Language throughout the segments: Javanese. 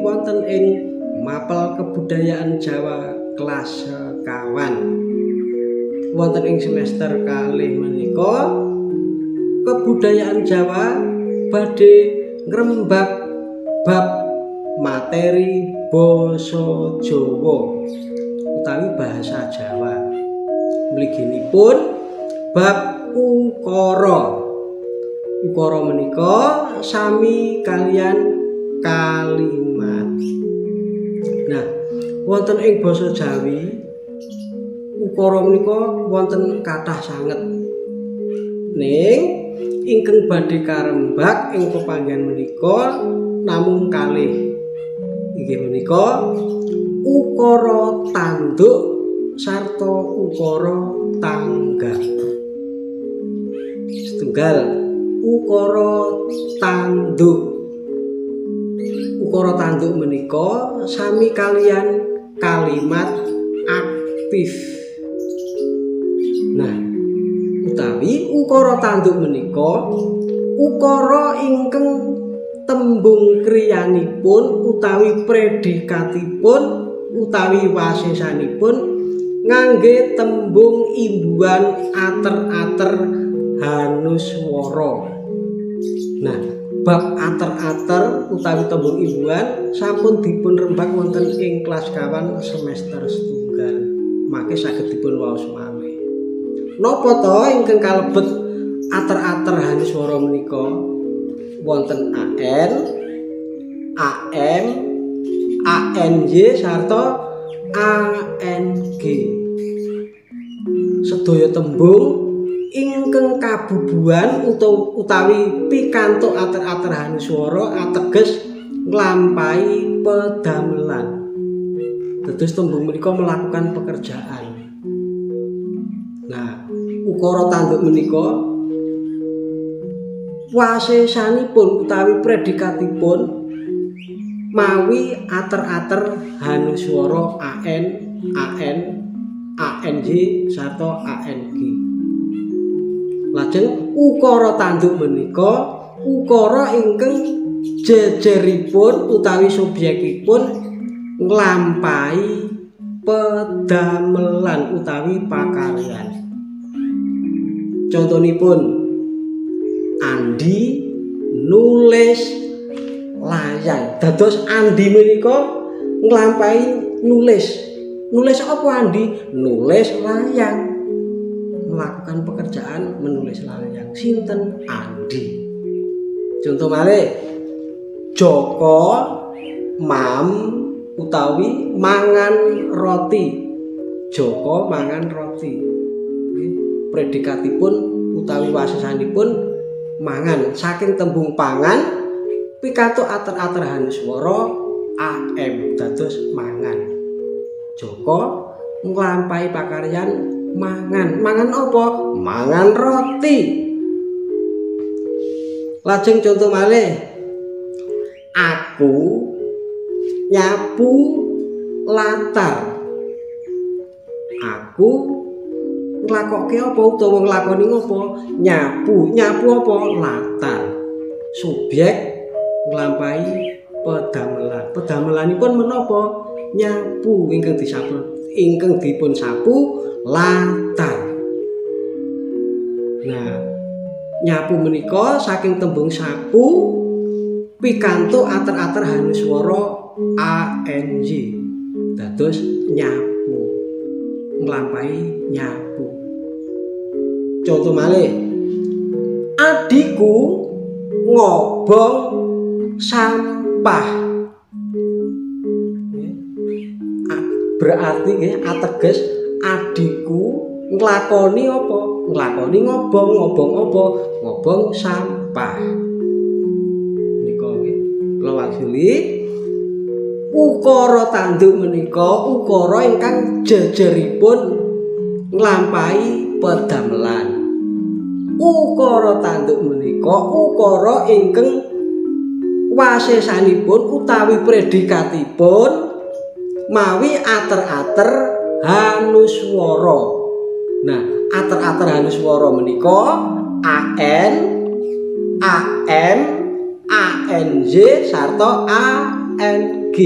Wonten ing mapel kebudayaan Jawa kelas kawan. Wonten ing semester kalih menika kebudayaan Jawa badhe ngrembak bab materi basa Jawa utawi bahasa Jawa. Mliginipun bab ukara. Ukara menika sami kalian kalimat. Wonten ing basa Jawi ukara menika wonten kathah sanget. Ning ingkang badhe karembak ing pepanggen menika namung kalih. Inggih menika ukara tanduk sarta ukara tangga. Setunggal ukara tanduk. Ukara tanduk menika sami kalian kalimat aktif. Nah, utawi ukara tanduk menika ukara ingkang tembung kriyanipun utawi predikatipun utawi wasesanipun ngangge tembung imbuhan ater-ater hanuswara. Nah, bab ater-ater utawi tembung imbuhan sampun dipun rembak wonten ing kelas kawan semester setunggal. Maka saged dipun waos malih. Napa to ingkang kalebet ater-ater hanuswara menika? wonten AN, AM, ANJ sarta ANG. Sedaya tembung ingkang kabubuhan utawi pikantuk ater-ater hanuswara ateges nglampahi pedamelan. Dados tembung menika melakukan pekerjaan. Nah, ukara tanduk menika wasesanipun utawi predikatipun mawi ater-ater hanuswara AN, AN, ANJ sarta ANG. Lajeng ukara tanduk menika ukara ingkang jejeripun utawi subyekipun nglampahi pedamelan utawi pakaryan. Contonipun Andi nulis layang. Dados Andi menika nglampahi nulis. Nulis apa Andi? Nulis layang. Melakukan pekerjaan menulis layang. Sinten Andi. Contoh malih Joko mam utawi mangan roti. Joko mangan roti. Predikatipun utawi wasesanipun mangan saking tembung pangan pikantuk ater-ater hanuswara AM dados mangan Joko nglampahi pakaryan mangan. Mangan apa? Mangan roti. Lajeng contoh malih. Aku nyapu latar. Aku nglakokke apa utawa nglakoni apa nyapu. Nyapu apa? Latar. Subjek nglampahi pedamelan. Pedamelanipun menapa? Nyapu. Ingkang disapu ingkang dipun sapu latar. Nah nyapu menika saking tembung sapu pikantuk ater-ater hanuswara ANG dados nyapu. Nglampahi nyapu. Contoh malih adikku ngobong sampah berarti nggih ateges adikku nglakoni apa? Nglakoni ngobong ngobong apa? Ngobong sampah. Nika nggih kula wangsuli ukara tanduk menika ukara ingkang jejeripun nglampahi pedamelan. Ukara tanduk menika ukara ingkang wasesanipun utawi predikatipun mawi ater-ater hanuswara. Nah, ater-ater hanuswara menika AN, AM, ANJ sarta A ANG.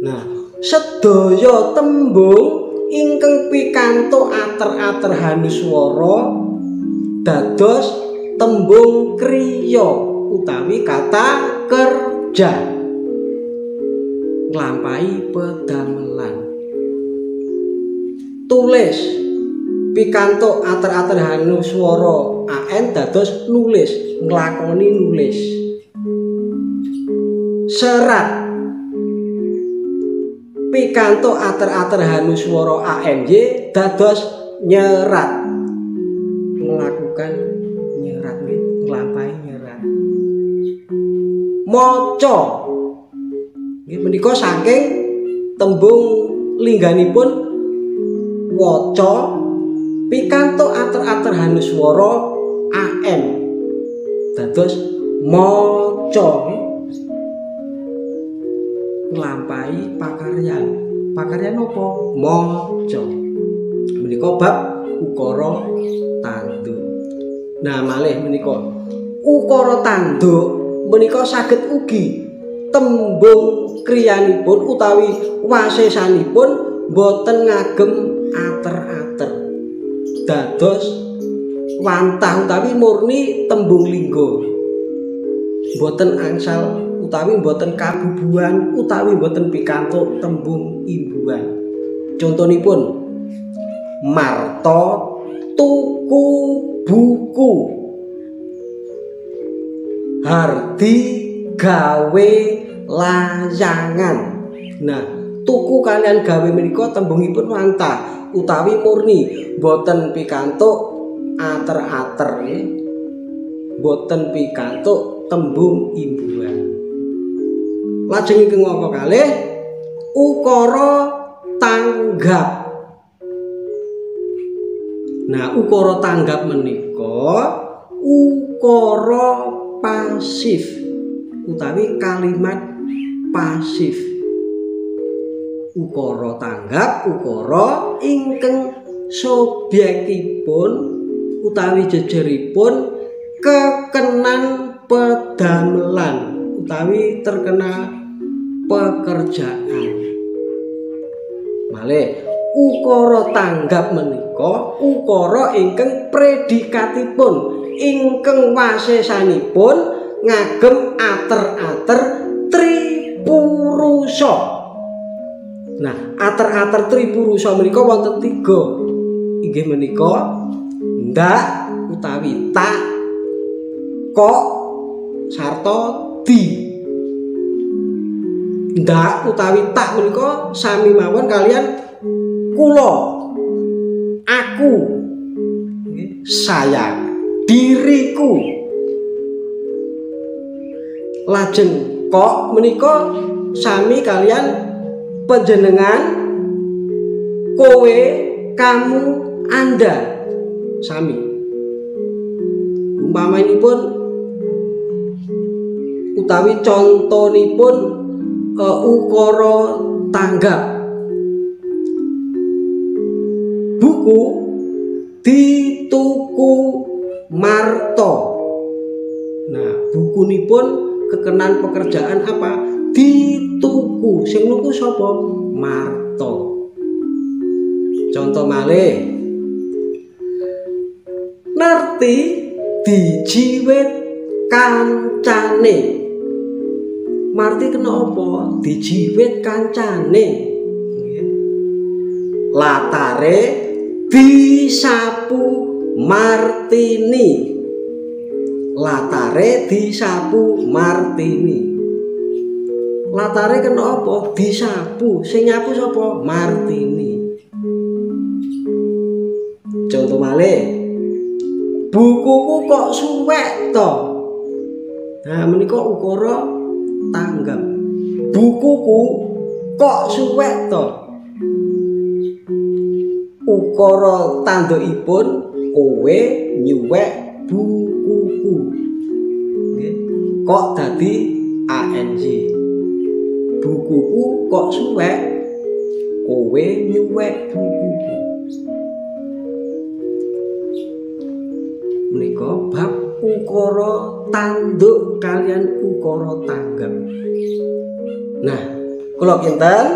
Nah, sedaya tembung ingkang pikantuk ater-ater hanuswara dados tembung kriya utawi kata kerja nglampahi pedamelan tulis. Pikantuk ater-ater hanuswara an dados nulis. Nglakoni nulis. Serat. Pikantuk ater-ater hanuswara amy dados nyerat. Melakukan nyerat nglampahi nyerat. Maca menika saking tembung lingganipun waca pikantuk ater-ater hanuswara am dados maca nglampahi pakaryan. Pakaryan apa? Maca. Menika bab ukara tanduk nah malih menika. Ukara tanduk menika saged ugi tembung kriyanipun utawi wasesanipun boten ngagem ater-ater. Dados wantah utawi murni tembung lingga boten angsal utawi boten kabubuan utawi boten pikantuk tembung imbuhan. Contonipun marto tuku buku. Hardi gawe layangan. Nah tuku kalian gawe menika tembungipun wantah utawi murni. Boten pikantuk ater-ater boten pikantuk tembung imbuhan. Lajeng ingkang apa kalih? Ukara tanggap. Nah ukara tanggap menika ukara pasif utawi kalimat pasif ukara tanggap ukara ingkang subyekipun utawi jejeripun kekenan pedamelan utawi terkena pekerjaan. Malih ukara tanggap menika ukara ingkang predikatipun ingkang wasesanipun ngagem ater-ater tripurusa. Nah, ater-ater tripurusa menika wonten tiga. Inggih menika ndak utawi tak kok sarta di ndak utawi tak menika sami mawon kalian kula aku saya diriku lajeng kok menika sami kalian panjenengan kowe kamu anda? Sami. Umpama ini pun utawi contonipun uh, buku dituku marto nah buku pun kekenan pekerjaan apa dituku sing nuku sapa marto contoh malih ngerti dijiwet kancane Marti kena apa? Dijiwet kancane. Latare disapu Martini. Latare disapu Martini. Latare kena apa? Disapu. Sing nyapu sapa? Martini. Contoh malih. Bukuku kok suwek to? Nah, menika ukara tanggap bukuku kok suwek to ukara tandukipun kowe nyuwek bukuku. Kok dadi ANJ bukuku kok suwek? Kowe nyuwek bukuku. Menika bab ukara tanduk kalian ukara tanggap. Nah, kula kinten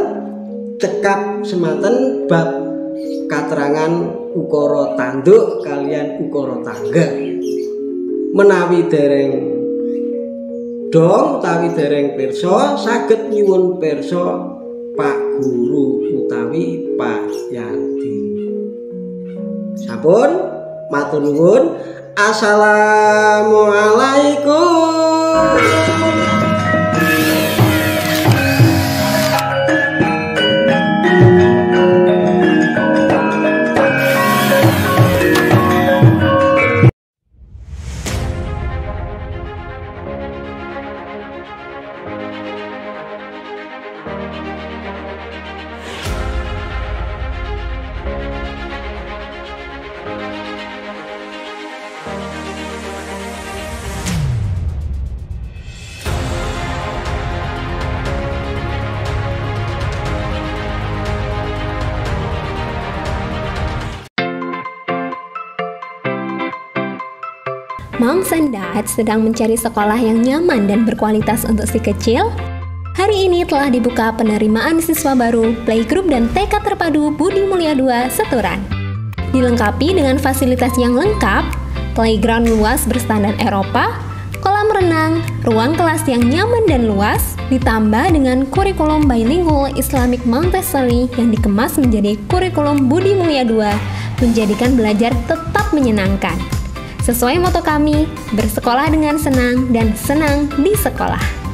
cekap semanten bab katerangan ukara tanduk kalian ukara tanggap. Menawi dereng dong utawi dereng pirsa saged nyuwun pirsa Pak Guru utawi Pak Yati. Sampun matur nuwun. Assalamualaikum. Moms and Dad sedang mencari sekolah yang nyaman dan berkualitas untuk si kecil? Hari ini telah dibuka penerimaan siswa baru Playgroup dan TK Terpadu Budi Mulia 2 Seturan. Dilengkapi dengan fasilitas yang lengkap, playground luas berstandar Eropa, kolam renang, ruang kelas yang nyaman dan luas, ditambah dengan kurikulum bilingual Islamic Montessori yang dikemas menjadi kurikulum Budi Mulia 2, menjadikan belajar tetap menyenangkan. Sesuai moto kami, bersekolah dengan senang dan senang di sekolah.